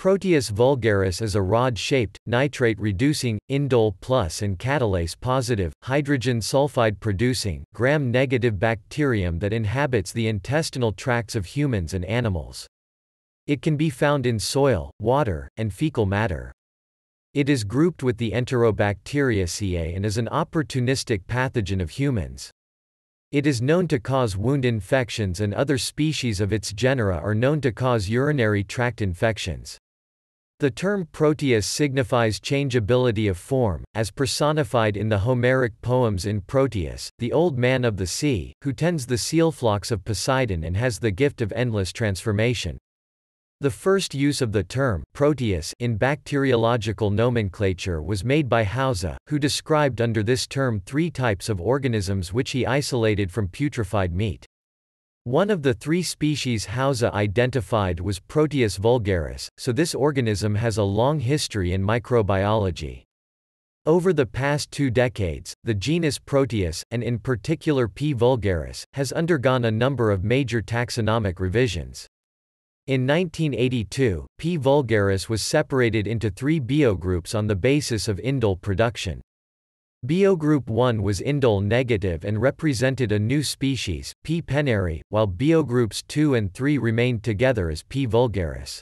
Proteus vulgaris is a rod-shaped, nitrate-reducing, indole plus and catalase-positive, hydrogen sulfide-producing, gram-negative bacterium that inhabits the intestinal tracts of humans and animals. It can be found in soil, water, and fecal matter. It is grouped with the Enterobacteriaceae and is an opportunistic pathogen of humans. It is known to cause wound infections and other species of its genera are known to cause urinary tract infections. The term Proteus signifies changeability of form, as personified in the Homeric poems in Proteus, the old man of the sea, who tends the seal flocks of Poseidon and has the gift of endless transformation. The first use of the term Proteus in bacteriological nomenclature was made by Hauser, who described under this term three types of organisms which he isolated from putrefied meat. One of the three species Hauser identified was Proteus vulgaris, so this organism has a long history in microbiology. Over the past two decades, the genus Proteus, and in particular P. vulgaris, has undergone a number of major taxonomic revisions. In 1982, P. vulgaris was separated into three biogroups on the basis of indole production. Biogroup 1 was indole negative and represented a new species, P. penneri, while biogroups 2 and 3 remained together as P. vulgaris.